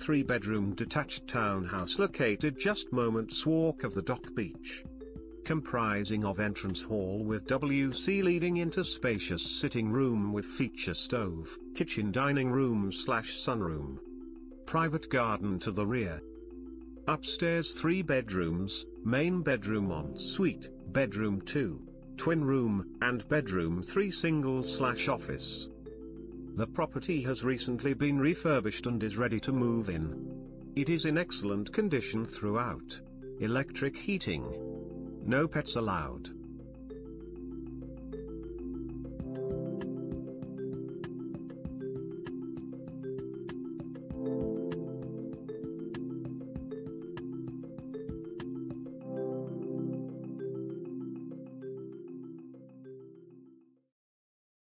three-bedroom detached townhouse located just moments walk of the dock beach. Comprising of entrance hall with WC leading into spacious sitting room with feature stove, kitchen dining room slash sunroom. Private garden to the rear. Upstairs three bedrooms, main bedroom en suite, bedroom 2, twin room, and bedroom 3 single slash office. The property has recently been refurbished and is ready to move in. It is in excellent condition throughout. Electric heating. No pets allowed.